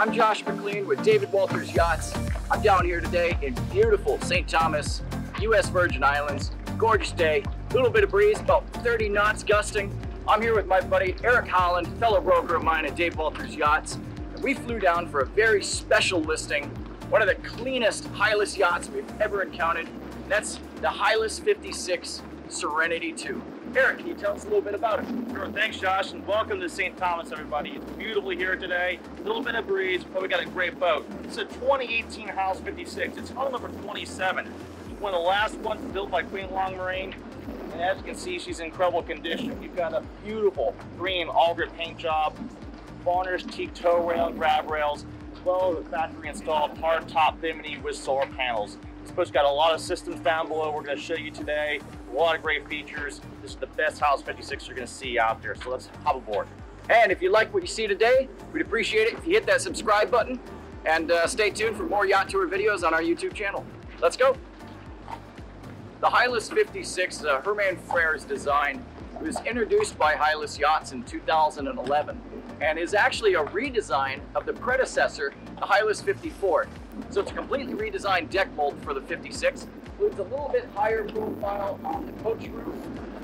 I'm Josh McLean with David Walters Yachts. I'm down here today in beautiful St. Thomas, U.S. Virgin Islands. Gorgeous day, little bit of breeze, about 30 knots gusting. I'm here with my buddy Erik Haaland, fellow broker of mine at Dave Walters Yachts. And we flew down for a very special listing, one of the cleanest Hylas yachts we've ever encountered. That's the Hylas 56 Serenity 2. Eric, can you tell us a little bit about it? Sure, thanks Josh, and welcome to St. Thomas, everybody. It's beautifully here today, a little bit of breeze, but we got a great boat. It's a 2018 Hylas 56. It's hull number 27. One of the last ones built by Queen Long Marine, and as you can see, she's in incredible condition. You've got a beautiful green Awlgrip paint job, varnished teak toe rail and grab rails, as well as a factory installed hard top bimini with solar panels. This boat's got a lot of systems down below we're going to show you today. A lot of great features. This is the best Hylas 56 you're to see out there. So let's hop aboard. And if you like what you see today, we'd appreciate it if you hit that subscribe button and uh, stay tuned for more yacht tour videos on our YouTube channel. Let's go. The Hylas 56 uh, German Frers design was introduced by Hylas Yachts in 2011 and is actually a redesign of the predecessor, the Hylas 54. So it's a completely redesigned deck mold for the 56. Includes a little bit higher profile on the coach roof.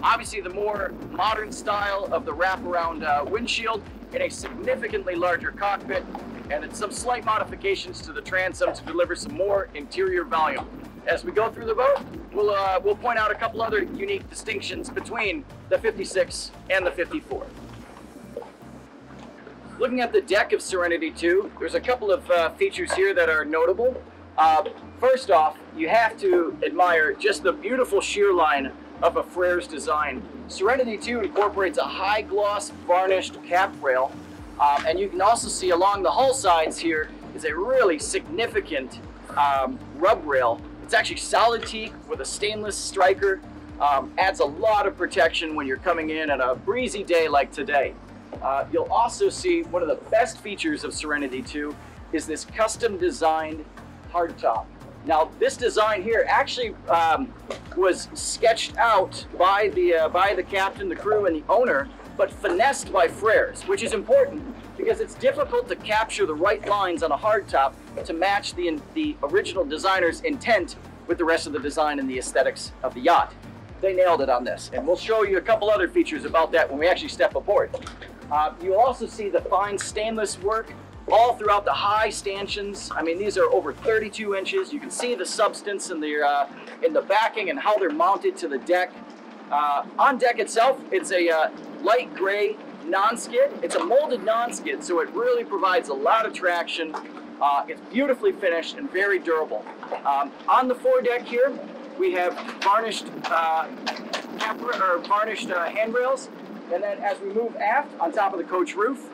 Obviously the more modern style of the wraparound uh, windshield in a significantly larger cockpit and it's some slight modifications to the transom to deliver some more interior volume. As we go through the boat, we'll, uh, we'll point out a couple other unique distinctions between the 56 and the 54. Looking at the deck of Serenity 2, there's a couple of uh, features here that are notable. Uh, first off, you have to admire just the beautiful shear line of a Frers design. Serenity 2 incorporates a high gloss varnished cap rail, um, and you can also see along the hull sides here is a really significant um, rub rail. It's actually solid teak with a stainless striker. Um, adds a lot of protection when you're coming in on a breezy day like today. Uh, you'll also see one of the best features of Serenity 2 is this custom designed hardtop. Now this design here actually um, was sketched out by the, uh, by the captain, the crew, and the owner, but finessed by Frers, which is important because it's difficult to capture the right lines on a hardtop to match the, the original designer's intent with the rest of the design and the aesthetics of the yacht. They nailed it on this, and we'll show you a couple other features about that when we actually step aboard. Uh, you'll also see the fine stainless work all throughout the high stanchions. I mean, these are over 32 inches. You can see the substance in the, uh, in the backing and how they're mounted to the deck. Uh, on deck itself, it's a uh, light gray non-skid. It's a molded non-skid, so it really provides a lot of traction. Uh, it's beautifully finished and very durable. Um, on the foredeck here, we have varnished, uh, or varnished uh, handrails and then as we move aft on top of the coach roof,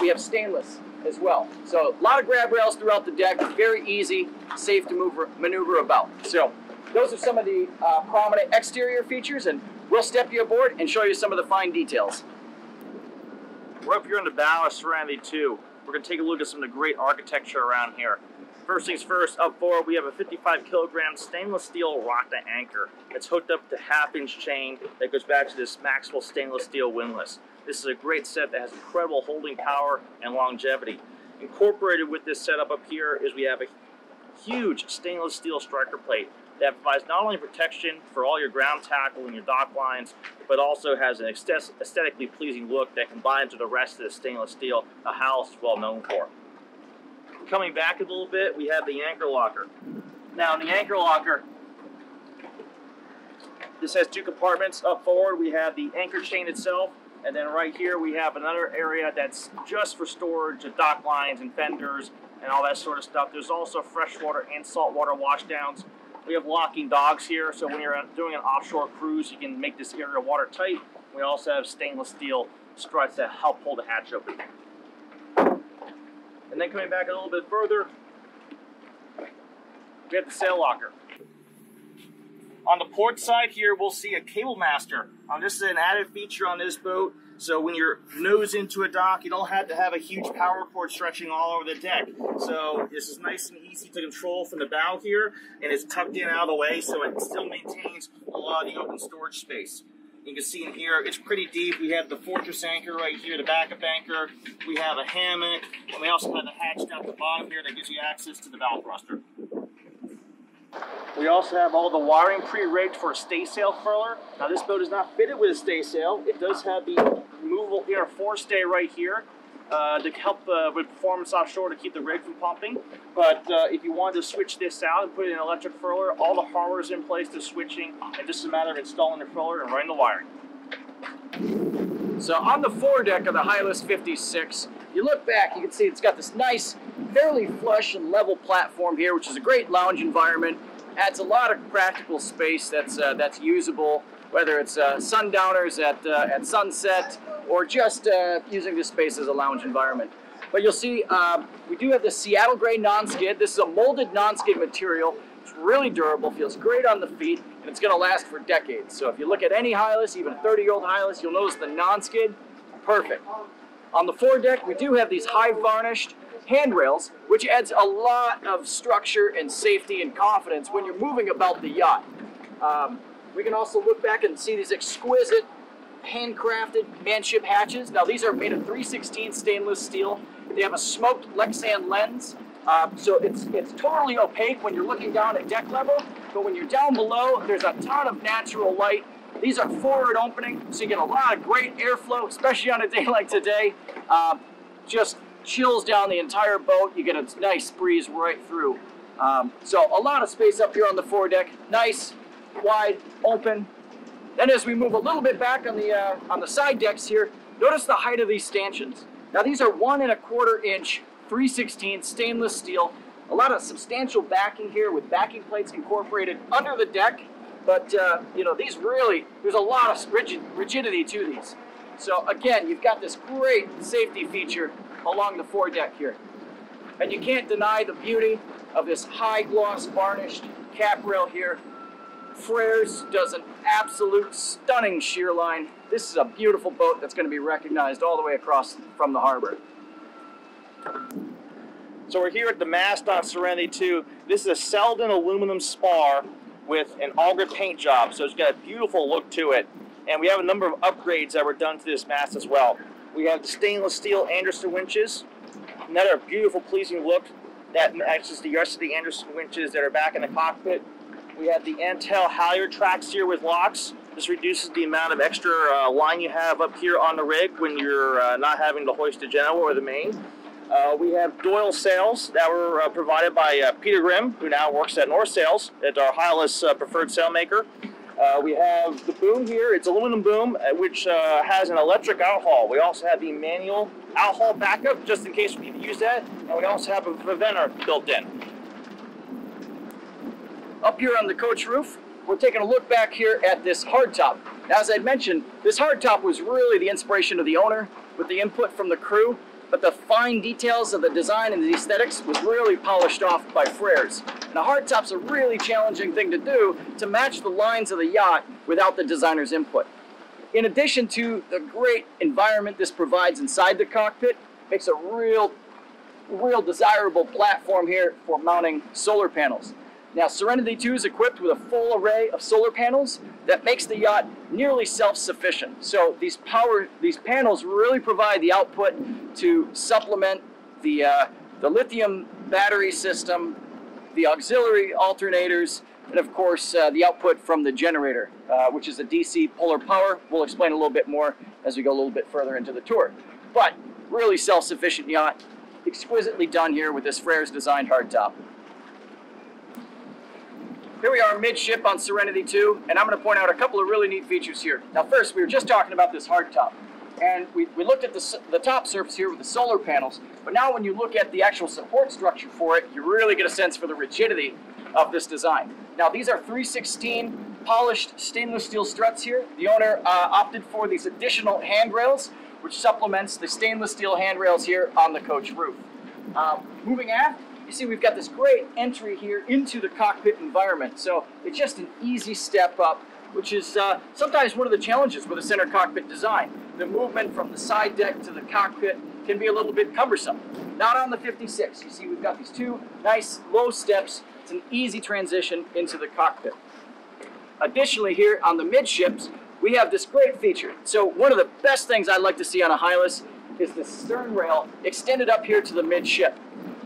we have stainless as well. So a lot of grab rails throughout the deck, very easy, safe to move, maneuver about. So those are some of the uh, prominent exterior features and we'll step you aboard and show you some of the fine details. We're up here in the bow of Serenity 2. We're going to take a look at some of the great architecture around here. First things first, up forward we have a 55 kilogram stainless steel Rocna anchor. It's hooked up to half inch chain that goes back to this Maxwell stainless steel windlass. This is a great set that has incredible holding power and longevity. Incorporated with this setup up here is we have a huge stainless steel striker plate that provides not only protection for all your ground tackle and your dock lines, but also has an aesthetically pleasing look that combines with the rest of the stainless steel Hylas is well known for coming back a little bit, we have the anchor locker. Now, in the anchor locker, this has two compartments. Up forward, we have the anchor chain itself, and then right here, we have another area that's just for storage of dock lines and fenders and all that sort of stuff. There's also freshwater and saltwater washdowns. We have locking dogs here, so when you're doing an offshore cruise, you can make this area watertight. We also have stainless steel struts that help hold the hatch open. And then coming back a little bit further, we have the sail locker. On the port side here, we'll see a cable master. Um, this is an added feature on this boat. So when you're nose into a dock, you don't have to have a huge power cord stretching all over the deck. So this is nice and easy to control from the bow here, and it's tucked in out of the way, so it still maintains a lot of the open storage space. You can see in here, it's pretty deep. We have the fortress anchor right here, the backup anchor. We have a hammock, and we also have the hatch down at the bottom here that gives you access to the bow thruster. We also have all the wiring pre-rigged for a staysail furler. Now this boat is not fitted with a staysail. It does have the removable inner forestay right here uh, to help uh, with performance offshore to keep the rig from pumping. But uh, if you wanted to switch this out and put in an electric furler, all the hardware is in place to switching, and just a matter of installing the furler and running the wiring. So on the foredeck of the Hylas 56, you look back, you can see it's got this nice, fairly flush and level platform here, which is a great lounge environment. Adds a lot of practical space that's uh, that's usable, whether it's uh, sundowners at uh, at sunset or just uh, using this space as a lounge environment. But you'll see um, we do have the Seattle Gray non-skid. This is a molded non-skid material. It's really durable, feels great on the feet, and it's going to last for decades. So if you look at any Hylas, even a 30-year-old Hylas, you'll notice the non-skid, perfect. On the foredeck, we do have these high varnished handrails, which adds a lot of structure and safety and confidence when you're moving about the yacht. Um, we can also look back and see these exquisite handcrafted manship hatches. Now these are made of 316 stainless steel. They have a smoked Lexan lens, uh, so it's it's totally opaque when you're looking down at deck level. But when you're down below, there's a ton of natural light. These are forward opening, so you get a lot of great airflow, especially on a day like today. Uh, just chills down the entire boat. You get a nice breeze right through. Um, so a lot of space up here on the foredeck. Nice, wide, open, then as we move a little bit back on the, uh, on the side decks here, notice the height of these stanchions. Now these are one and a quarter inch 316 stainless steel. A lot of substantial backing here with backing plates incorporated under the deck. But uh, you know, these really, there's a lot of rigid, rigidity to these. So again, you've got this great safety feature along the foredeck here. And you can't deny the beauty of this high gloss varnished cap rail here Frers does an absolute stunning shear line. This is a beautiful boat that's going to be recognized all the way across from the harbor. So we're here at the mast on Serenity 2. This is a Selden aluminum spar with an auger paint job, so it's got a beautiful look to it. And we have a number of upgrades that were done to this mast as well. We have the stainless steel Andersen winches, another beautiful, pleasing look that matches the rest of the Andersen winches that are back in the cockpit. We have the Antal halyard tracks here with locks. This reduces the amount of extra uh, line you have up here on the rig when you're uh, not having to hoist the Genoa or the main. Uh, we have Doyle sails that were uh, provided by uh, Peter Grimm, who now works at North Sails, at our Hylas uh, preferred sailmaker. we have the boom here. It's aluminum boom, which has an electric outhaul. We also have the manual outhaul backup, just in case we need to use that. And we also have a preventer built in. Up here on the coach roof, we're taking a look back here at this hardtop. As I mentioned, this hardtop was really the inspiration of the owner with the input from the crew, but the fine details of the design and the aesthetics was really polished off by Frers. Now, hardtop's a really challenging thing to do to match the lines of the yacht without the designer's input. In addition to the great environment this provides inside the cockpit, makes a real, real desirable platform here for mounting solar panels. Now, Serenity 2 is equipped with a full array of solar panels that makes the yacht nearly self-sufficient. So these power, these panels really provide the output to supplement the, uh, the lithium battery system, the auxiliary alternators, and of course uh, the output from the generator, uh, which is a DC polar power. We'll explain a little bit more as we go a little bit further into the tour. But really self-sufficient yacht, exquisitely done here with this Frers designed hardtop. Here we are midship on Serenity 2, and I'm going to point out a couple of really neat features here. Now first, we were just talking about this hardtop, and we, we looked at the, the top surface here with the solar panels, but now when you look at the actual support structure for it, you really get a sense for the rigidity of this design. Now these are 316 polished stainless steel struts here. The owner uh, opted for these additional handrails, which supplements the stainless steel handrails here on the coach roof. Uh, moving aft, you see we've got this great entry here into the cockpit environment. So it's just an easy step up, which is uh, sometimes one of the challenges with a center cockpit design. The movement from the side deck to the cockpit can be a little bit cumbersome. Not on the 56. You see we've got these two nice low steps. It's an easy transition into the cockpit. Additionally here on the midships, we have this great feature. So one of the best things I like to see on a Hylas is the stern rail extended up here to the midship.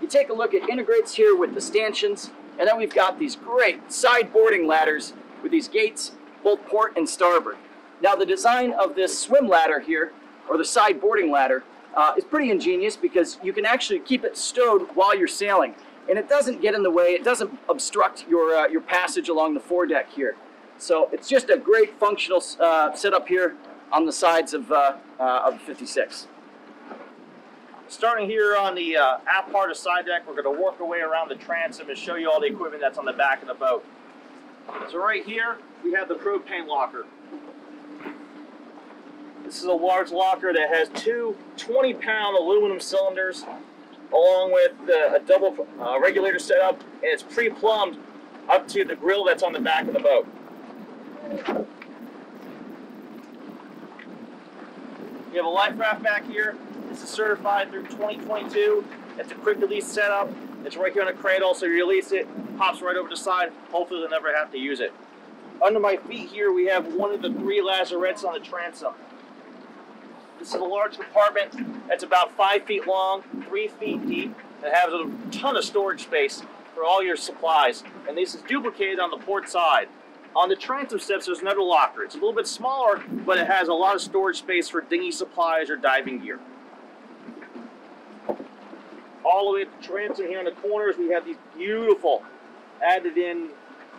You take a look, it integrates here with the stanchions, and then we've got these great side boarding ladders with these gates, both port and starboard. Now the design of this swim ladder here, or the side boarding ladder, uh, is pretty ingenious because you can actually keep it stowed while you're sailing. And it doesn't get in the way, it doesn't obstruct your, uh, your passage along the foredeck here. So it's just a great functional uh, setup here on the sides of, uh, uh, of 56. Starting here on the uh, aft part of side deck, we're going to work our way around the transom and show you all the equipment that's on the back of the boat. So right here, we have the propane locker. This is a large locker that has two 20-pound aluminum cylinders along with the, a double uh, regulator setup, and it's pre-plumbed up to the grill that's on the back of the boat. We have a life raft back here. This is certified through 2022. It's a quick release setup. It's right here on a cradle, so you release it, pops right over the side. Hopefully they'll never have to use it. Under my feet here, we have one of the three lazarettes on the transom. This is a large compartment that's about five feet long, three feet deep, and has a ton of storage space for all your supplies. And this is duplicated on the port side. On the transom steps, there's another locker. It's a little bit smaller, but it has a lot of storage space for dinghy supplies or diving gear. All the way at the transom here in the corners, we have these beautiful added in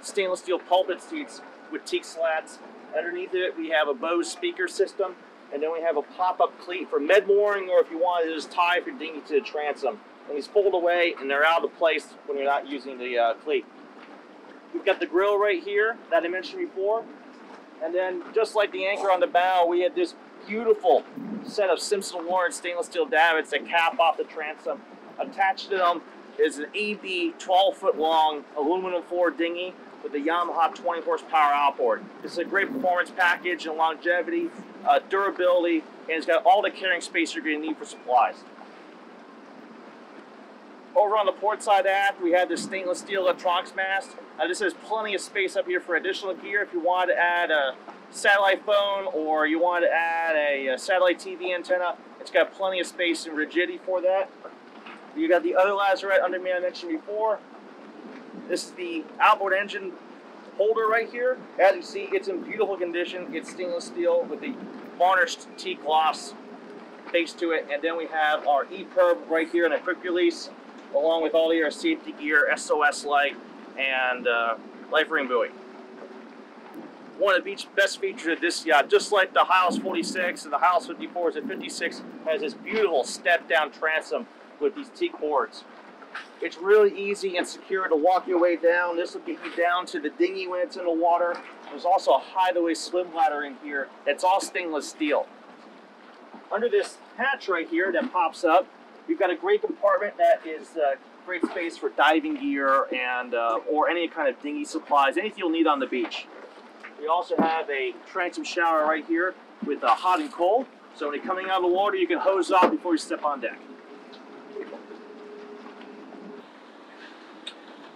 stainless steel pulpit seats with teak slats. Underneath it, we have a Bose speaker system, and then we have a pop-up cleat for med mooring, or if you want to just tie your dinghy to the transom. And these fold away, and they're out of place when you're not using the uh, cleat. We've got the grill right here that I mentioned before. And then just like the anchor on the bow, we have this beautiful set of Simpson Lawrence stainless steel davits that cap off the transom. Attached to them is an AB 12 foot long aluminum floor dinghy with a Yamaha 20 horsepower outboard. It's a great performance package and longevity, uh, durability, and it's got all the carrying space you're going to need for supplies. Over on the port side aft, we have this stainless steel electronics mast. Uh, this has plenty of space up here for additional gear. If you want to add a satellite phone or you want to add a, a satellite TV antenna, it's got plenty of space and rigidity for that. You got the other lazarette under me I mentioned before. This is the outboard engine holder right here. As you see, it's in beautiful condition. It's stainless steel with the varnished T-gloss base to it. And then we have our EPIRB right here in a quick release along with all your safety gear, SOS light, and uh, life ring buoy. One of the best features of this yacht, just like the Hylas 46 and the Hylas 54s at 56, has this beautiful step-down transom with these teak cords. It's really easy and secure to walk your way down. This will get you down to the dinghy when it's in the water. There's also a hideaway swim ladder in here that's all stainless steel. Under this hatch right here that pops up, We've got a great compartment that is uh, great space for diving gear and uh, or any kind of dinghy supplies, anything you'll need on the beach. We also have a transom shower right here with uh, hot and cold. So when you're coming out of the water, you can hose off before you step on deck.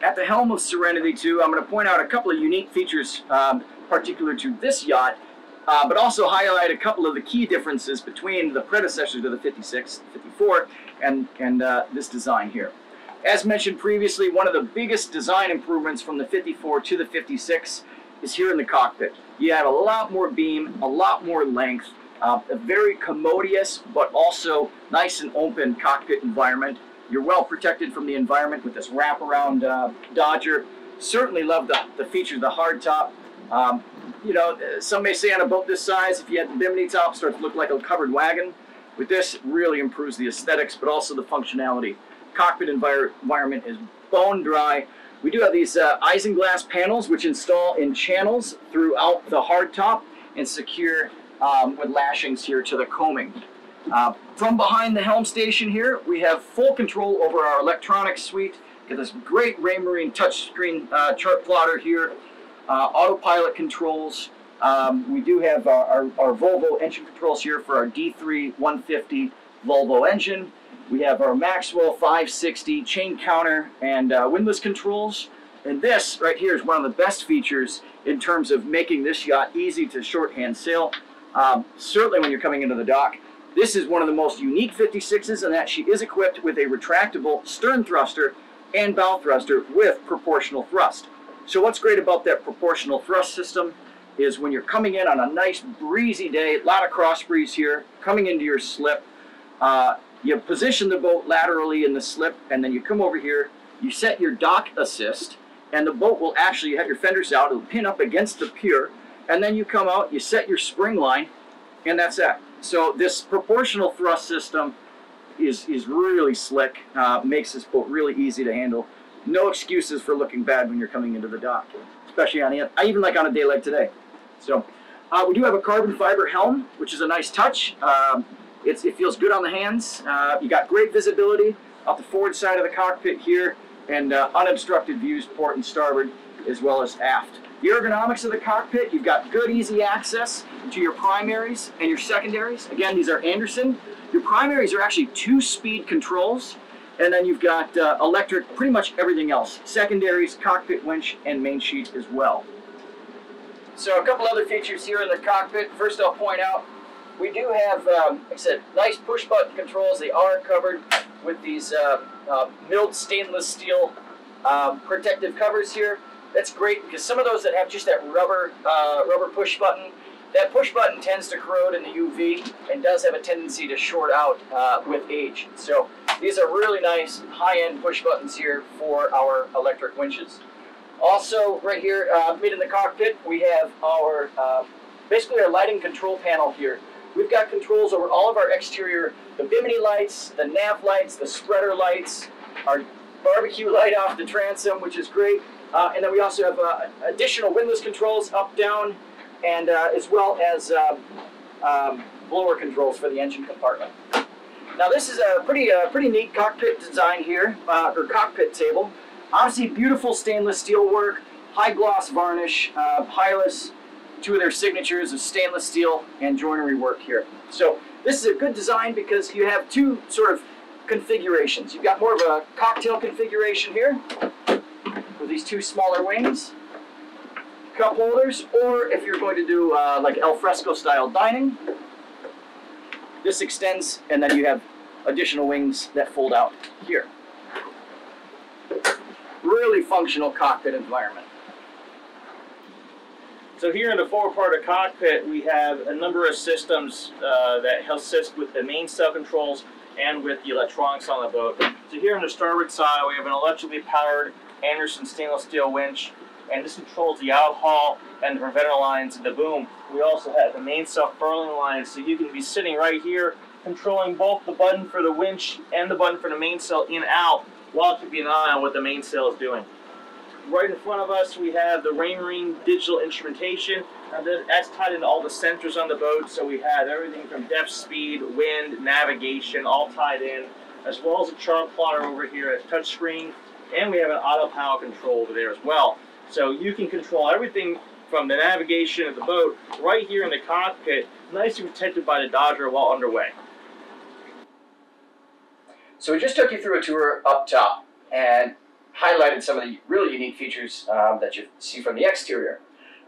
At the helm of Serenity 2, I'm going to point out a couple of unique features um, particular to this yacht uh, but also highlight a couple of the key differences between the predecessors to the 56, 54, and, and uh, this design here. As mentioned previously, one of the biggest design improvements from the 54 to the 56 is here in the cockpit. You have a lot more beam, a lot more length, uh, a very commodious but also nice and open cockpit environment. You're well protected from the environment with this wraparound uh, Dodger. Certainly love the, the feature of the hardtop. Um, you know, some may say on a boat this size, if you had the bimini top, starts to look like a covered wagon. With this, really improves the aesthetics, but also the functionality. Cockpit envir environment is bone dry. We do have these uh, isinglass panels, which install in channels throughout the hardtop and secure um, with lashings here to the coaming. Uh, from behind the helm station here, we have full control over our electronics suite. Get this great Raymarine touchscreen uh, chart plotter here uh, autopilot controls. Um, we do have our, our, our, Volvo engine controls here for our D3 150 Volvo engine. We have our Maxwell 560 chain counter and uh, windlass controls. And this right here is one of the best features in terms of making this yacht easy to shorthand sail. Um, certainly when you're coming into the dock. This is one of the most unique 56s in that she is equipped with a retractable stern thruster and bow thruster with proportional thrust. So what's great about that proportional thrust system is when you're coming in on a nice breezy day, a lot of cross breeze here, coming into your slip, uh, you position the boat laterally in the slip and then you come over here, you set your dock assist and the boat will actually, you have your fenders out, it'll pin up against the pier and then you come out, you set your spring line and that's that. So this proportional thrust system is, is really slick, uh, makes this boat really easy to handle. No excuses for looking bad when you're coming into the dock, especially on the, even like on a day like today. So uh, we do have a carbon fiber helm, which is a nice touch. Um, it feels good on the hands. Uh, you got great visibility off the forward side of the cockpit here and uh, unobstructed views port and starboard as well as aft. The ergonomics of the cockpit, you've got good easy access to your primaries and your secondaries. Again, these are Andersen. Your primaries are actually two-speed controls, and then you've got uh, electric, pretty much everything else. Secondaries, cockpit winch, and main sheet as well. So a couple other features here in the cockpit. First I'll point out, we do have, um, like I said, nice push button controls. They are covered with these uh, uh, milled stainless steel uh, protective covers here. That's great because some of those that have just that rubber uh, rubber push button, that push button tends to corrode in the UV and does have a tendency to short out uh, with age. So these are really nice high-end push buttons here for our electric winches. Also, right here, uh, mid in the cockpit, we have our, uh, basically our lighting control panel here. We've got controls over all of our exterior, the bimini lights, the nav lights, the spreader lights, our barbecue light off the transom, which is great. Uh, and then we also have uh, additional windlass controls up, down, and uh, as well as um, um, blower controls for the engine compartment. Now this is a pretty, uh, pretty neat cockpit design here, uh, or cockpit table. Obviously, beautiful stainless steel work, high gloss varnish, uh, Hylas, two of their signatures of stainless steel and joinery work here. So this is a good design because you have two sort of configurations. You've got more of a cocktail configuration here these two smaller wings, cup holders, or if you're going to do uh, like al fresco style dining, this extends and then you have additional wings that fold out here really functional cockpit environment. So here in the forward part of cockpit, we have a number of systems uh, that assist with the mainsail controls and with the electronics on the boat. So here on the starboard side, we have an electrically powered Andersen stainless steel winch, and this controls the outhaul and the preventer lines and the boom. We also have the mainsail furling lines, so you can be sitting right here controlling both the button for the winch and the button for the mainsail in out while keeping an eye on what the mainsail is doing. Right in front of us, we have the Raymarine digital instrumentation. Now that's tied into all the sensors on the boat, so we have everything from depth, speed, wind, navigation, all tied in, as well as a chart plotter over here, a touchscreen, and we have an autopilot control over there as well. So you can control everything from the navigation of the boat right here in the cockpit, nicely protected by the Dodger while underway. So we just took you through a tour up top and highlighted some of the really unique features um, that you see from the exterior.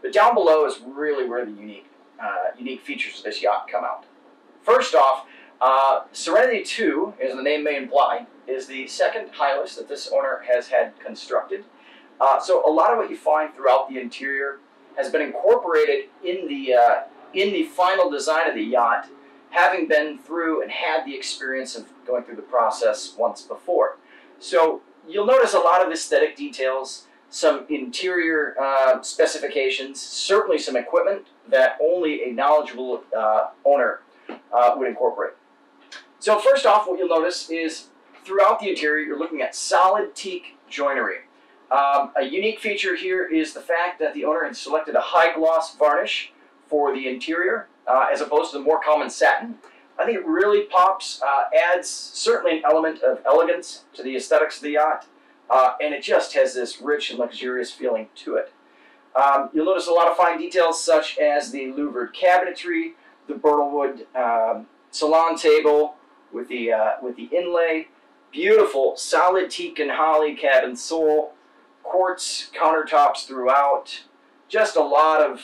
But down below is really where the unique, uh, unique features of this yacht come out. First off, uh, Serenity 2, as the name may imply, is the second Hylas that this owner has had constructed. Uh, so a lot of what you find throughout the interior has been incorporated in the, uh, in the final design of the yacht having been through and had the experience of going through the process once before. So you'll notice a lot of aesthetic details, some interior uh, specifications, certainly some equipment that only a knowledgeable uh, owner uh, would incorporate. So first off, what you'll notice is throughout the interior, you're looking at solid teak joinery. Um, a unique feature here is the fact that the owner had selected a high gloss varnish for the interior uh, as opposed to the more common satin. I think it really pops, uh, adds certainly an element of elegance to the aesthetics of the yacht, uh, and it just has this rich and luxurious feeling to it. Um, you'll notice a lot of fine details such as the louvered cabinetry, the burlwood um, salon table with the, uh, with the inlay, beautiful solid teak and holly cabin sole, quartz countertops throughout. Just a lot of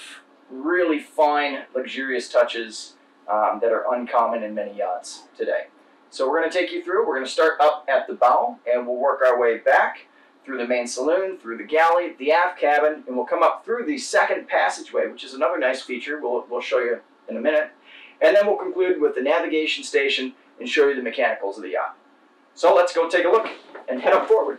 really fine, luxurious touches um, that are uncommon in many yachts today. So we're going to take you through. We're going to start up at the bow and we'll work our way back through the main saloon, through the galley, the aft cabin, and we'll come up through the second passageway, which is another nice feature we'll, we'll show you in a minute. And then we'll conclude with the navigation station and show you the mechanicals of the yacht. So let's go take a look and head up forward.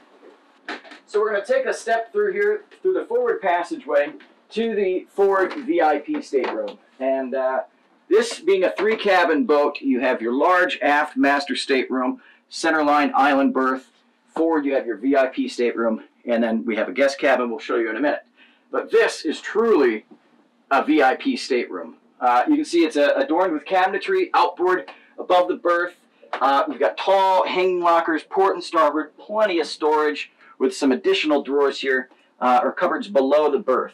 So we're going to take a step through here, through the forward passageway to the forward VIP stateroom. And uh, this being a three cabin boat, you have your large aft master stateroom, centerline island berth. Forward, you have your VIP stateroom, and then we have a guest cabin we'll show you in a minute. But this is truly a VIP stateroom. Uh, you can see it's uh, adorned with cabinetry outboard above the berth. Uh, we've got tall hanging lockers, port and starboard, plenty of storage with some additional drawers here uh, or cupboards below the berth.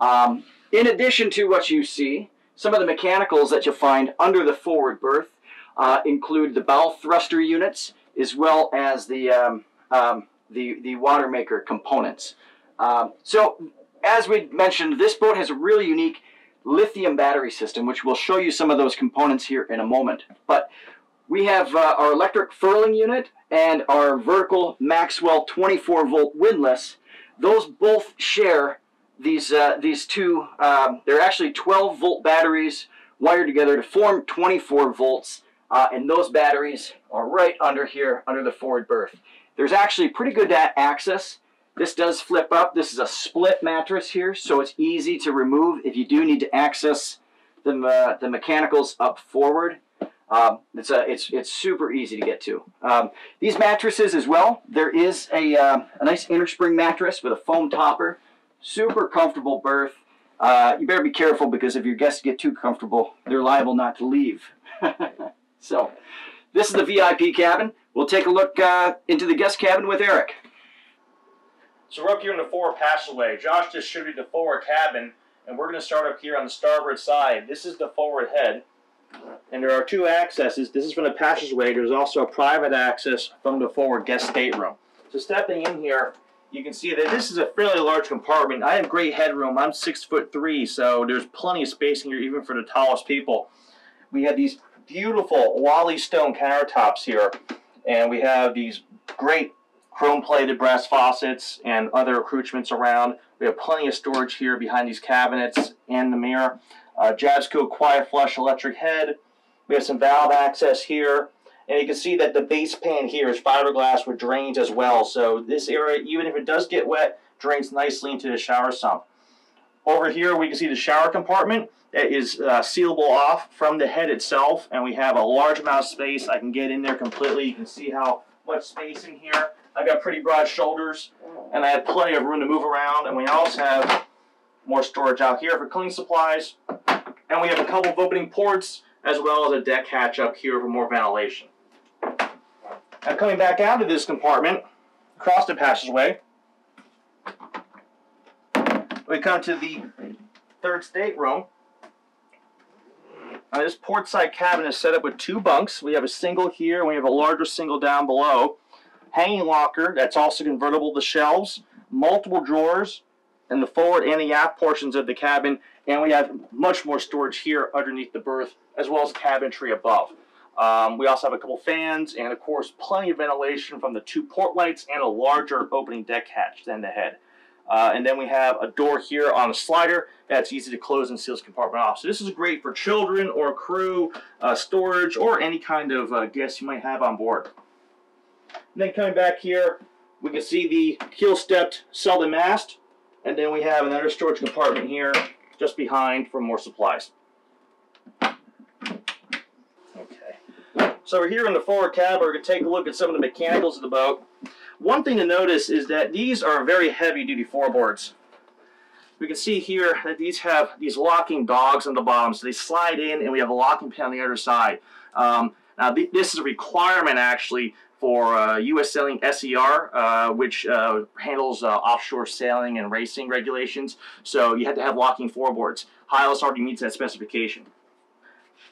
Um, in addition to what you see, some of the mechanicals that you'll find under the forward berth uh, include the bow thruster units as well as the, um, um, the, the water maker components. Um, so as we mentioned, this boat has a really unique lithium battery system, which we'll show you some of those components here in a moment. But we have uh, our electric furling unit and our vertical Maxwell 24 volt windlass. Those both share these uh, these two. Um, they're actually 12 volt batteries wired together to form 24 volts, uh, and those batteries are right under here, under the forward berth. There's actually pretty good access. This does flip up. This is a split mattress here, so it's easy to remove if you do need to access the, the mechanicals up forward. Um, it's, a, it's, it's super easy to get to. Um, these mattresses as well, there is a, uh, a nice innerspring mattress with a foam topper. Super comfortable berth. Uh, you better be careful because if your guests get too comfortable, they're liable not to leave. so, this is the VIP cabin. We'll take a look uh, into the guest cabin with Eric. So we're up here in the forward passageway. Josh just showed you the forward cabin, and we're going to start up here on the starboard side. This is the forward head. And there are two accesses. This is from the passageway. There's also a private access from the forward guest stateroom. So stepping in here, you can see that this is a fairly large compartment. I have great headroom. I'm six foot three, so there's plenty of space in here even for the tallest people. We have these beautiful Wally stone countertops here, and we have these great chrome-plated brass faucets and other accoutrements around. We have plenty of storage here behind these cabinets and the mirror uh, Jabsco Quiet Flush electric head. We have some valve access here. And you can see that the base pan here is fiberglass with drains as well. So this area, even if it does get wet, drains nicely into the shower sump. Over here, we can see the shower compartment that is uh, sealable off from the head itself. And we have a large amount of space. I can get in there completely. You can see how much space in here. I've got pretty broad shoulders, and I have plenty of room to move around. And we also have more storage out here for cleaning supplies. And we have a couple of opening ports as well as a deck hatch up here for more ventilation. Now coming back out of this compartment, across the passageway, we come to the third stateroom. Now this port side cabin is set up with two bunks. We have a single here, and we have a larger single down below. Hanging locker that's also convertible to shelves, multiple drawers, in the forward and the aft portions of the cabin, and we have much more storage here underneath the berth, as well as cabinetry above. Um, we also have a couple fans, and of course, plenty of ventilation from the two port lights and a larger opening deck hatch than the head. Uh, and then we have a door here on a slider that's easy to close and seal this compartment off. So this is great for children or crew, uh, storage, or any kind of uh, guests you might have on board. Then coming back here, we can see the keel stepped Selden mast. And then we have another storage compartment here just behind for more supplies. Okay. So we're here in the forward cab. We're going to take a look at some of the mechanicals of the boat. One thing to notice is that these are very heavy duty floorboards. We can see here that these have these locking dogs on the bottom. So they slide in and we have a locking pin on the other side. Um, now th this is a requirement actually for uh, U.S. Sailing SER, uh, which uh, handles uh, offshore sailing and racing regulations. So you had to have locking floorboards. Hylas already meets that specification.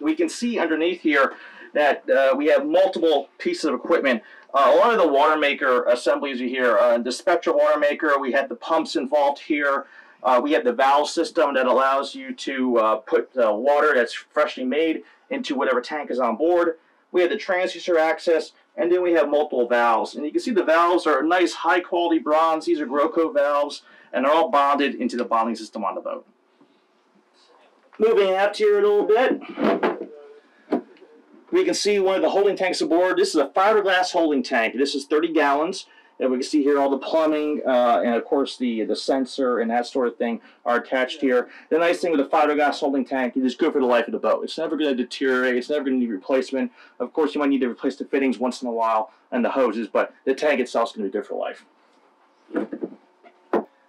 We can see underneath here that uh, we have multiple pieces of equipment. Uh, a lot of the water maker assemblies are here. Uh, the Spectra water maker, we have the pumps involved here. Uh, we have the valve system that allows you to uh, put uh, water that's freshly made into whatever tank is on board. We have the transducer access, and then we have multiple valves. And you can see the valves are nice, high quality bronze. These are Groco valves, and they're all bonded into the bonding system on the boat. Moving out here a little bit, we can see one of the holding tanks aboard. This is a fiberglass holding tank. This is 30 gallons. And we can see here all the plumbing uh, and of course the the sensor and that sort of thing are attached here. The nice thing with a fiberglass holding tank, it is good for the life of the boat. It's never going to deteriorate. It's never going to need replacement. Of course, you might need to replace the fittings once in a while and the hoses, but the tank itself is going to be good for life.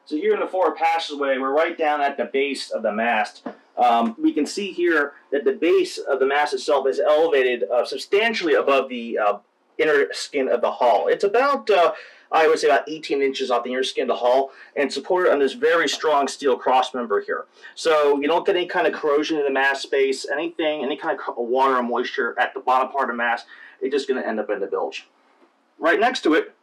So here in the forward passageway, we're right down at the base of the mast. Um, we can see here that the base of the mast itself is elevated uh, substantially above the uh, inner skin of the hull. It's about, uh, I would say, about 18 inches off the inner skin of the hull, and supported on this very strong steel cross member here. So you don't get any kind of corrosion in the mast space, anything, any kind of water or moisture at the bottom part of the mast, it's just going to end up in the bilge. Right next to it,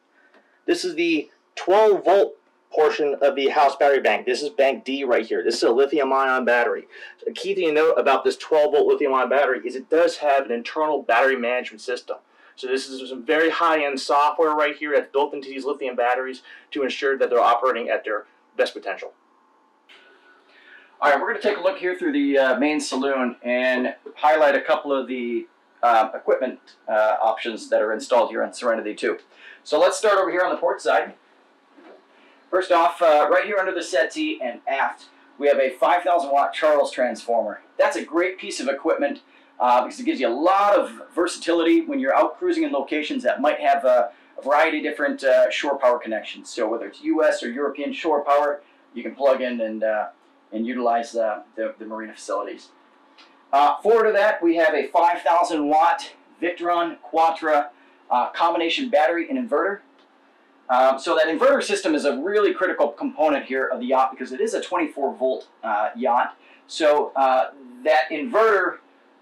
this is the 12 volt portion of the house battery bank. This is bank D right here. This is a lithium ion battery. A key thing to note about this 12 volt lithium ion battery is it does have an internal battery management system. So this is some very high-end software right here that's built into these lithium batteries to ensure that they're operating at their best potential. All right, we're going to take a look here through the uh, main saloon and highlight a couple of the uh, equipment uh, options that are installed here on Serenity 2. So let's start over here on the port side. First off, uh, right here under the settee and aft, we have a 5,000 watt Charles transformer. That's a great piece of equipment uh, because it gives you a lot of versatility when you're out cruising in locations that might have a, a variety of different uh, shore power connections. So whether it's U.S. or European shore power, you can plug in and, uh, and utilize the, the, the marina facilities. Uh, forward of that, we have a 5,000 watt Victron Quattro uh, combination battery and inverter. Um, so that inverter system is a really critical component here of the yacht because it is a 24 volt uh, yacht. So uh, that inverter,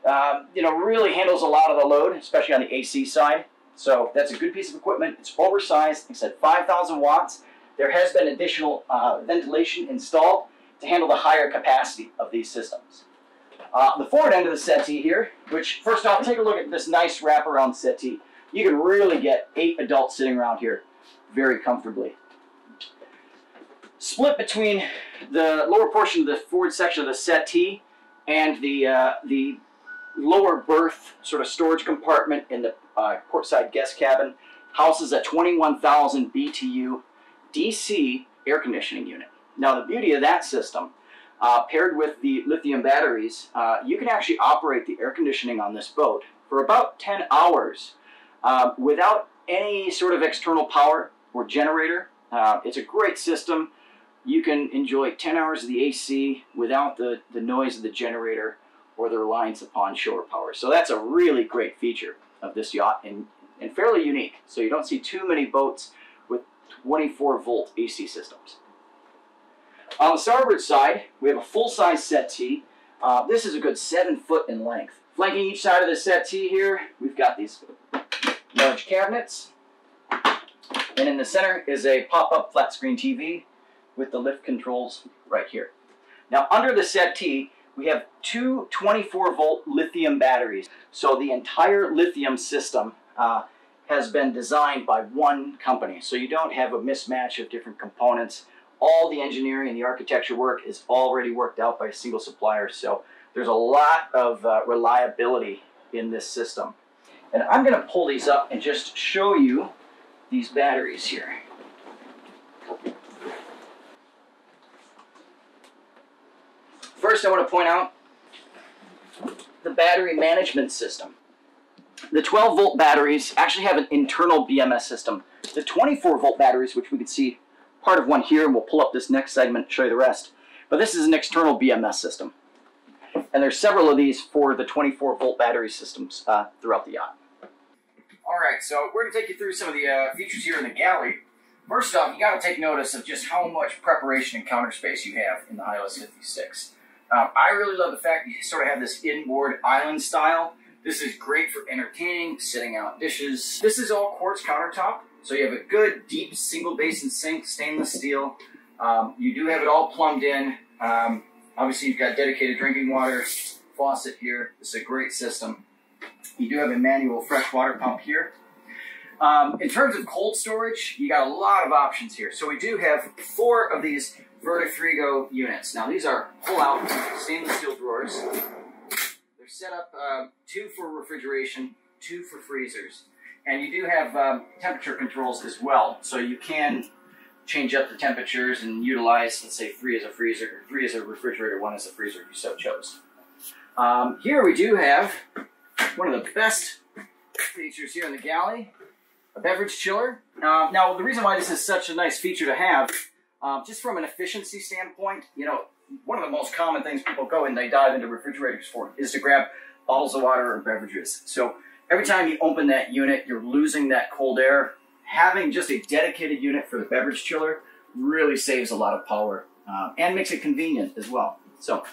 um, you know, really handles a lot of the load, especially on the AC side. So that's a good piece of equipment. It's oversized. It said 5,000 watts. There has been additional uh, ventilation installed to handle the higher capacity of these systems. Uh, the forward end of the settee here, which first off, take a look at this nice wraparound settee. You can really get eight adults sitting around here very comfortably. Split between the lower portion of the forward section of the settee and the, uh, the lower berth sort of storage compartment in the uh, portside guest cabin houses a 21,000 BTU DC air conditioning unit. Now the beauty of that system, uh, paired with the lithium batteries, uh, you can actually operate the air conditioning on this boat for about 10 hours uh, without any sort of external power or generator. Uh, it's a great system. You can enjoy 10 hours of the AC without the, the noise of the generator or the reliance upon shore power. So that's a really great feature of this yacht and, and fairly unique. So you don't see too many boats with 24 volt AC systems. On the starboard side, we have a full-size settee. Uh, this is a good seven foot in length. Flanking each side of the settee here, we've got these large cabinets and in the center is a pop-up flat screen TV with the lift controls right here. Now under the settee, we have two 24 volt lithium batteries. So the entire lithium system uh, has been designed by one company. So you don't have a mismatch of different components. All the engineering and the architecture work is already worked out by a single supplier. So there's a lot of uh, reliability in this system. And I'm going to pull these up and just show you these batteries here. First, I want to point out the battery management system. The 12 volt batteries actually have an internal BMS system. The 24 volt batteries, which we can see part of one here, and we'll pull up this next segment and show you the rest. But this is an external BMS system. And there's several of these for the 24 volt battery systems uh, throughout the yacht. All right, so we're going to take you through some of the uh, features here in the galley. First off, you got to take notice of just how much preparation and counter space you have in the Hylas 56. Um, I really love the fact that you sort of have this inboard island style This is great for entertaining, setting out dishes. This is all quartz countertop, so you have a good, deep, single basin sink, stainless steel. Um, you do have it all plumbed in. Um, obviously, you've got dedicated drinking water faucet here. Is a great system. You do have a manual freshwater pump here. Um, in terms of cold storage, you got a lot of options here. So we do have four of these Vitrifrigo units. Now these are pull-out stainless steel drawers. They're set up uh, two for refrigeration, two for freezers. And you do have um, temperature controls as well. So you can change up the temperatures and utilize, let's say, three as a freezer, three as a refrigerator, one as a freezer if you so chose. Um, here we do have one of the best features here in the galley, a beverage chiller. Uh, now, the reason why this is such a nice feature to have, um, just from an efficiency standpoint, you know, one of the most common things people go and they dive into refrigerators for is to grab bottles of water or beverages. So every time you open that unit, you're losing that cold air. Having just a dedicated unit for the beverage chiller really saves a lot of power uh, and makes it convenient as well. So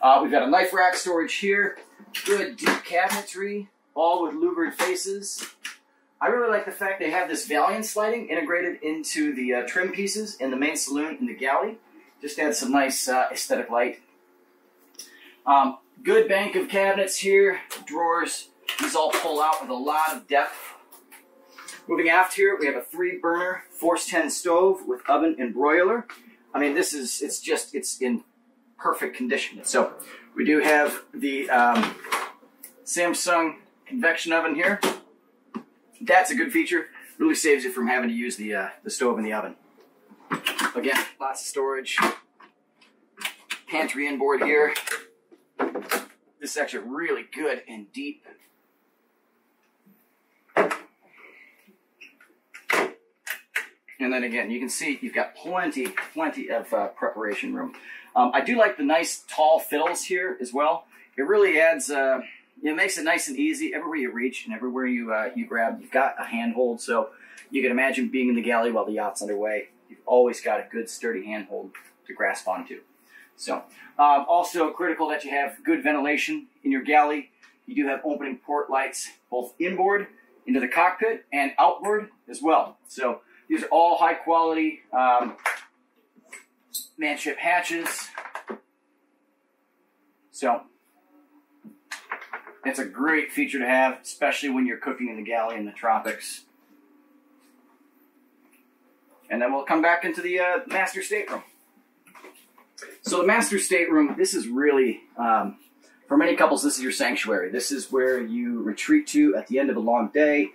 uh, we've got a knife rack storage here, good deep cabinetry, all with louvered faces. I really like the fact they have this valance lighting integrated into the uh, trim pieces in the main saloon in the galley. Just adds some nice uh, aesthetic light. Um, good bank of cabinets here, drawers. These all pull out with a lot of depth. Moving aft here, we have a three burner Force 10 stove with oven and broiler. I mean, this is, it's just, it's in perfect condition. So we do have the um, Samsung convection oven here. That's a good feature. Really saves you from having to use the, uh, the stove and the oven. Again, lots of storage. Pantry inboard here. This is actually really good and deep. And then again, you can see you've got plenty, plenty of uh, preparation room. Um, I do like the nice tall fiddles here as well. It really adds, uh, it makes it nice and easy. Everywhere you reach and everywhere you uh, you grab, you've got a handhold. So you can imagine being in the galley while the yacht's underway. You've always got a good sturdy handhold to grasp onto. So um, also critical that you have good ventilation in your galley. You do have opening port lights both inboard into the cockpit and outward as well. So these are all high quality um, manship hatches. So it's a great feature to have, especially when you're cooking in the galley in the tropics. And then we'll come back into the uh, master stateroom. So the master stateroom, this is really, um, for many couples, this is your sanctuary. This is where you retreat to at the end of a long day,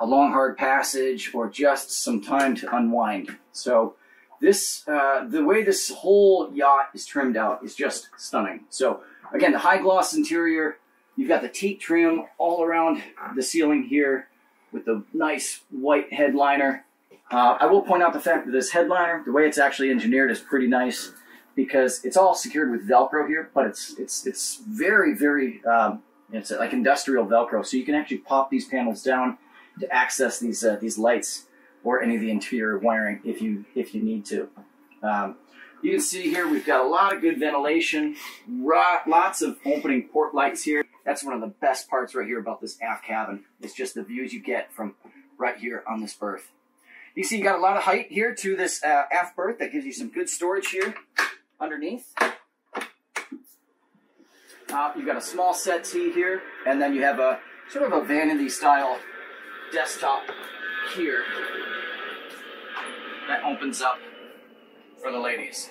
a long hard passage, or just some time to unwind. So this, uh, the way this whole yacht is trimmed out is just stunning. So again, the high gloss interior, you've got the teak trim all around the ceiling here with the nice white headliner. Uh, I will point out the fact that this headliner, the way it's actually engineered is pretty nice because it's all secured with Velcro here, but it's it's it's very very um, it's like industrial Velcro, so you can actually pop these panels down to access these uh, these lights or any of the interior wiring if you if you need to. Um, you can see here we've got a lot of good ventilation, lots of opening port lights here. That's one of the best parts right here about this aft cabin. It's just the views you get from right here on this berth. You see you got a lot of height here to this uh, aft berth that gives you some good storage here underneath. Uh, you've got a small settee here, and then you have a sort of a vanity style desktop here that opens up for the ladies.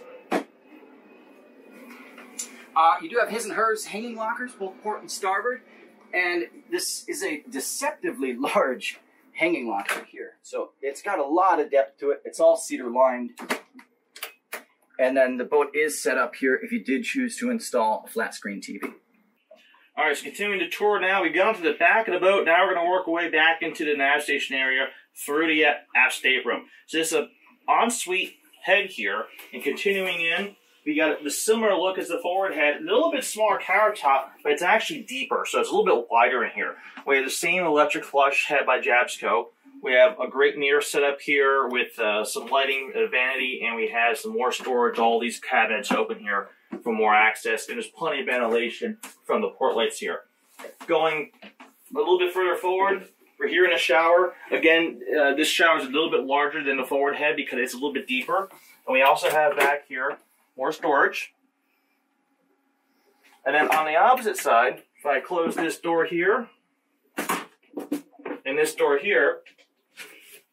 Uh, you do have his and hers hanging lockers, both port and starboard, and this is a deceptively large hanging locker here. So it's got a lot of depth to it. It's all cedar lined. And then the boat is set up here if you did choose to install a flat screen TV. All right, so continuing the tour now, we've gone to the back of the boat. Now we're going to work our way back into the nav station area through the aft stateroom. So this is a ensuite head here, and continuing in, we got the similar look as the forward head, a little bit smaller countertop, but it's actually deeper, so it's a little bit wider in here. We have the same electric flush head by Jabsco. We have a great mirror set up here with uh, some lighting, a vanity, and we have some more storage. All these cabinets open here for more access, and there's plenty of ventilation from the port lights here. Going a little bit further forward, we're here in a shower. Again, uh, this shower is a little bit larger than the forward head because it's a little bit deeper. And we also have back here more storage. And then on the opposite side, if I close this door here, and this door here,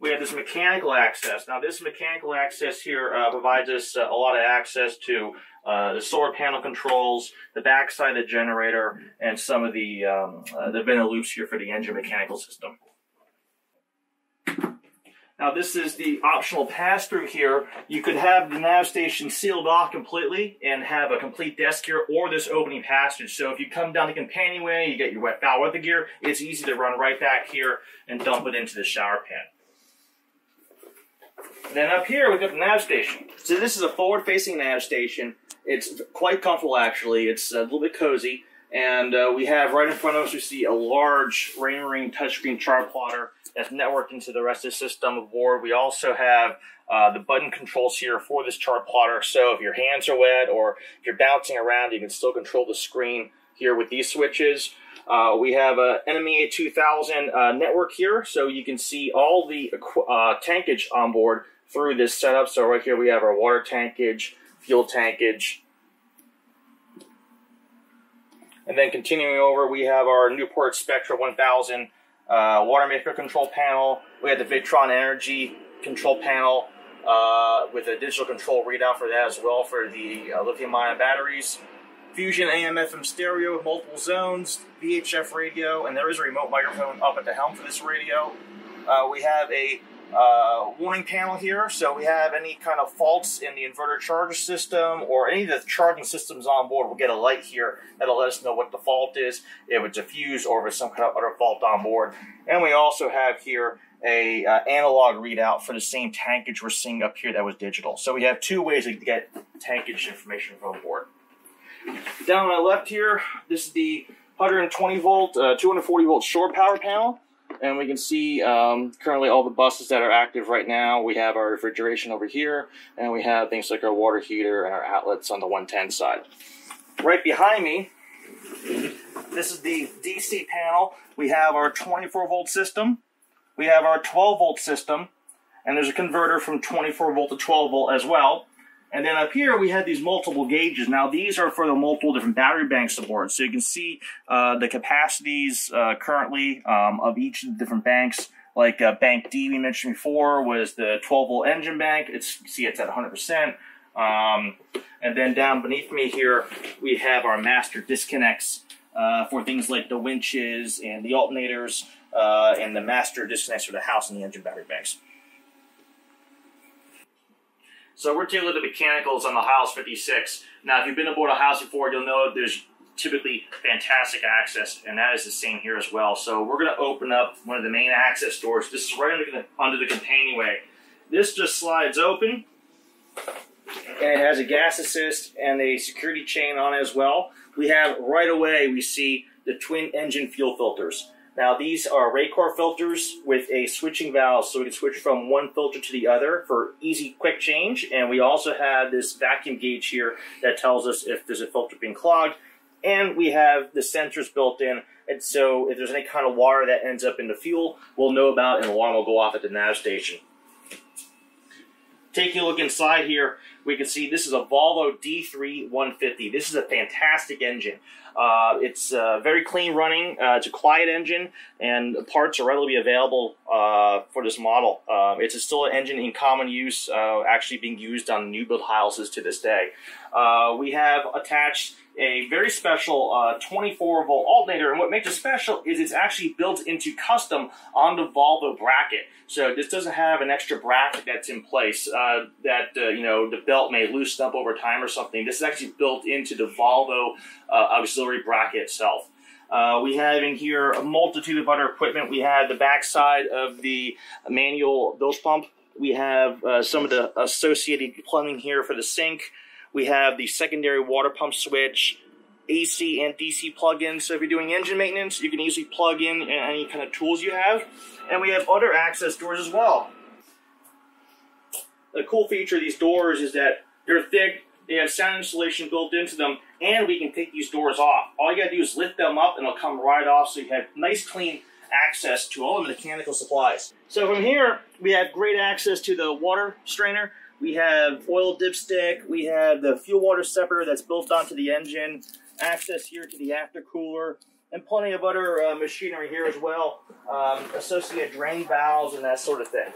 we have this mechanical access. Now, this mechanical access here uh, provides us uh, a lot of access to uh, the solar panel controls, the backside of the generator, and some of the um, uh, the vent loops here for the engine mechanical system. Now this is the optional pass-through here. You could have the nav station sealed off completely and have a complete desk here or this opening passage. So if you come down the companionway, you get your wet foul weather gear, it's easy to run right back here and dump it into the shower pan. Then up here, we've got the nav station. So this is a forward-facing nav station. It's quite comfortable, actually. It's a little bit cozy. And uh, we have right in front of us, we see a large Raymarine touchscreen chart plotter that's networked into the rest of the system aboard. We also have uh, the button controls here for this chart plotter. So if your hands are wet or if you're bouncing around, you can still control the screen here with these switches. Uh, we have a NMEA 2000 uh, network here, so you can see all the uh, tankage on board through this setup. So right here we have our water tankage, fuel tankage, and then continuing over, we have our Newport Spectra 1000 uh, water maker control panel. We have the Victron Energy control panel uh, with a digital control readout for that as well for the uh, lithium-ion batteries. Fusion AM/FM stereo with multiple zones, VHF radio, and there is a remote microphone up at the helm for this radio. Uh, we have a uh, warning panel here. So we have any kind of faults in the inverter charger system or any of the charging systems on board, we'll get a light here that'll let us know what the fault is, if it's a fuse or if it's some kind of other fault on board. And we also have here a uh, analog readout for the same tankage we're seeing up here that was digital. So we have two ways to get tankage information from board. Down on my left here, this is the 120 volt, uh, 240 volt shore power panel and we can see um, currently all the buses that are active right now. We have our refrigeration over here, and we have things like our water heater and our outlets on the 110 side. Right behind me, this is the DC panel. We have our 24 volt system. We have our 12 volt system, and there's a converter from 24 volt to 12 volt as well. And then up here, we have these multiple gauges. Now, these are for the multiple different battery banks aboard. So you can see uh, the capacities uh, currently um, of each of the different banks. Like uh, Bank D we mentioned before was the 12 volt engine bank. It's see it's at 100%. Um, and then down beneath me here, we have our master disconnects uh, for things like the winches and the alternators uh, and the master disconnects for the house and the engine battery banks. So we're look at the mechanicals on the Hylas 56. Now, if you've been aboard a Hylas before, you'll know there's typically fantastic access, and that is the same here as well. So we're going to open up one of the main access doors. This is right under the, under the companionway. This just slides open, and it has a gas assist and a security chain on it as well. We have right away, we see the twin engine fuel filters. Now these are Racor filters with a switching valve so we can switch from one filter to the other for easy quick change. And we also have this vacuum gauge here that tells us if there's a filter being clogged. And we have the sensors built in. And so if there's any kind of water that ends up in the fuel we'll know about and the alarm will go off at the nav station. Taking a look inside here, we can see this is a Volvo D3 150. This is a fantastic engine. Uh, it's uh, very clean running. Uh, it's a quiet engine, and parts are readily available uh, for this model. Uh, it's still an engine in common use, uh, actually being used on new build houses to this day. we have attached a very special uh, 24 volt alternator. And what makes it special is it's actually built into custom on the Volvo bracket. So this doesn't have an extra bracket that's in place uh, that, uh, you know, the belt may loosen up over time or something. This is actually built into the Volvo uh, auxiliary bracket itself. Uh, we have in here a multitude of other equipment. We have the backside of the manual bilge pump. We have uh, some of the associated plumbing here for the sink. We have the secondary water pump switch, AC and DC plugins. So if you're doing engine maintenance, you can easily plug in any kind of tools you have. And we have other access doors as well. The cool feature of these doors is that they're thick, They have sound insulation built into them, and we can take these doors off. All you gotta do is lift them up, and they'll come right off, so you have nice, clean access to all the mechanical supplies. So from here, we have great access to the water strainer. We have oil dipstick. We have the fuel water separator that's built onto the engine. Access here to the aftercooler and plenty of other uh, machinery here as well, um, associated drain valves and that sort of thing.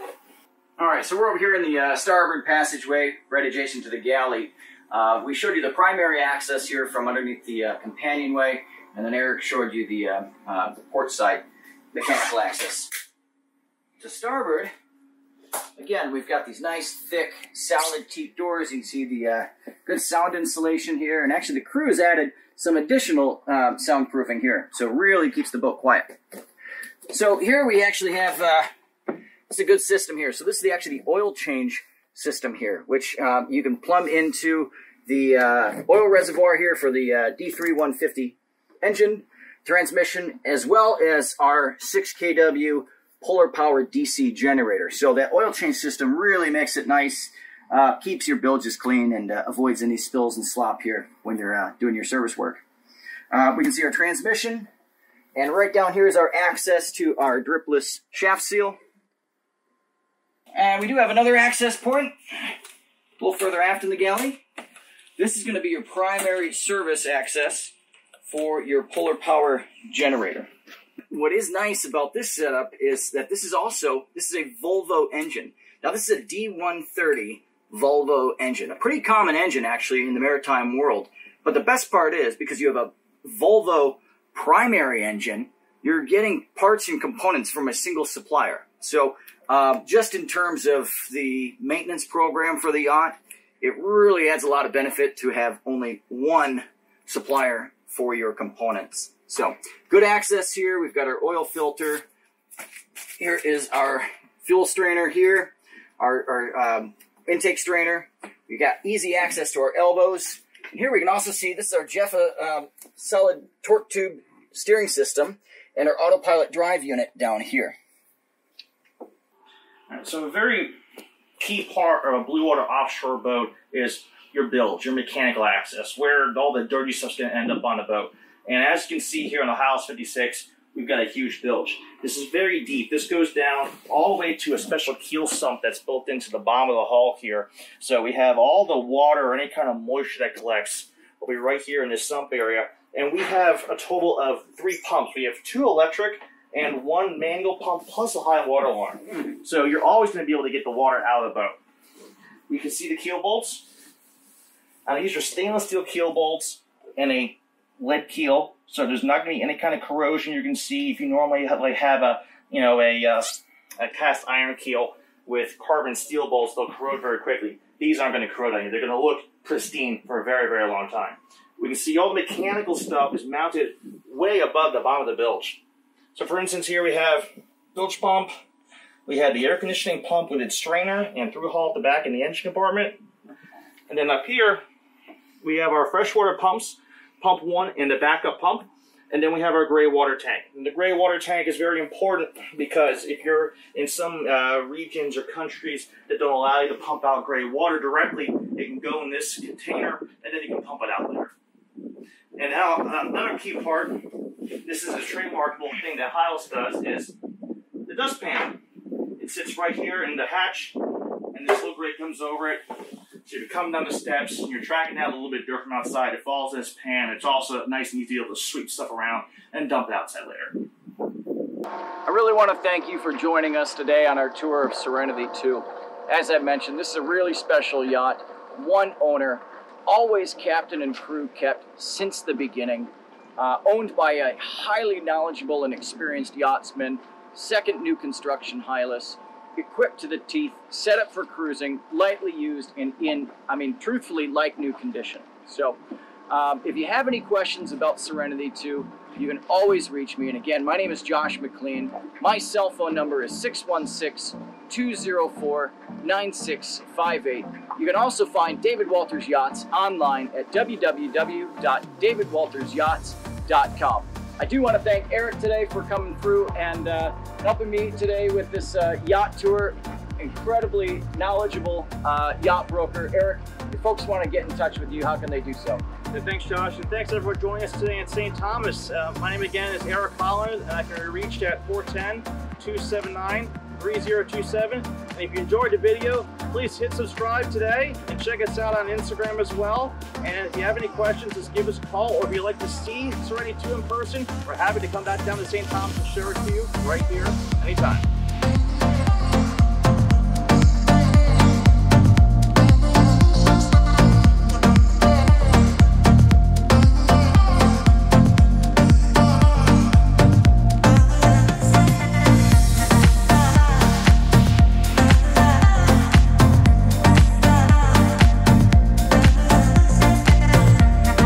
All right, so we're over here in the uh, starboard passageway, right adjacent to the galley. Uh, we showed you the primary access here from underneath the uh, companionway, and then Erik showed you the, uh, uh, the port side mechanical access. To starboard, again, we've got these nice, thick, solid teak doors. You can see the uh, good sound insulation here, and actually the crew has added some additional uh, soundproofing here, so really keeps the boat quiet. So here we actually have, uh, it's a good system here. So this is the, actually the oil change system here, which um, you can plumb into the uh, oil reservoir here for the uh, D3150 engine transmission, as well as our 6 kW polar power DC generator. So that oil change system really makes it nice, uh, keeps your bilges clean, and uh, avoids any spills and slop here when you're uh, doing your service work. Uh, we can see our transmission, and right down here is our access to our dripless shaft seal. And we do have another access point a little further aft in the galley. This is going to be your primary service access for your polar power generator. What is nice about this setup is that this is also, this is a Volvo engine. Now this is a D130 Volvo engine, a pretty common engine actually in the maritime world. But the best part is because you have a Volvo primary engine, you're getting parts and components from a single supplier. So uh, just in terms of the maintenance program for the yacht, it really adds a lot of benefit to have only one supplier for your components. So good access here. We've got our oil filter. Here is our fuel strainer here, our, our um, intake strainer. We got easy access to our elbows. And here we can also see this is our Jefa um, solid torque tube steering system and our autopilot drive unit down here. Right, so a very key part of a blue water offshore boat is your bilge, your mechanical access, where all the dirty stuff's going to end up on the boat. And as you can see here on the Hylas 56, we've got a huge bilge. This is very deep. This goes down all the way to a special keel sump that's built into the bottom of the hull here. So we have all the water or any kind of moisture that collects will be right here in this sump area. And we have a total of three pumps. We have two electric and one manual pump plus a high water alarm. So you're always going to be able to get the water out of the boat. You can see the keel bolts. Now these are stainless steel keel bolts and a lead keel, so there's not going to be any kind of corrosion you can see if you normally have, like have a you know a, uh, a cast iron keel with carbon steel bolts. They'll corrode very quickly. These aren't going to corrode on you. They're going to look pristine for a very very long time. We can see all the mechanical stuff is mounted way above the bottom of the bilge. So for instance, here we have bilge pump. We have the air conditioning pump with its strainer and through hull at the back in the engine compartment. And then up here, we have our freshwater pumps, pump one and the backup pump. And then we have our gray water tank. And the gray water tank is very important because if you're in some uh, regions or countries that don't allow you to pump out gray water directly, it can go in this container and then you can pump it out later. And now uh, another key part, this is a trademarkable thing that Hylas does, is the dustpan. It sits right here in the hatch, and this little grate comes over it, so if you come down the steps and you're tracking out a little bit of dirt from outside, it falls in this pan. It's also nice and easy to be able to sweep stuff around and dump it outside later. I really want to thank you for joining us today on our tour of Serenity 2. As I mentioned, this is a really special yacht, one owner, always captain and crew kept since the beginning, uh, owned by a highly knowledgeable and experienced yachtsman, second new construction Hylas, equipped to the teeth, set up for cruising, lightly used, and in, I mean, truthfully, like new condition. So, um, if you have any questions about Serenity 2, you can always reach me. And again, my name is Josh McLean. My cell phone number is 616 204 9658. You can also find David Walters Yachts online at www.davidwaltersyachts.com. I do want to thank Erik today for coming through and uh, helping me today with this uh, yacht tour. Incredibly knowledgeable uh, yacht broker. Erik, if folks want to get in touch with you, how can they do so? Thanks, Josh, and thanks everyone for joining us today in St. Thomas. Uh, my name again is Erik Haaland, and I can be reached at 410-279-3027. And if you enjoyed the video, please hit subscribe today and check us out on Instagram as well. And if you have any questions, just give us a call, or if you'd like to see Serenity 2 in person, we're happy to come back down to St. Thomas and share it to you right here anytime.